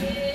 Yeah.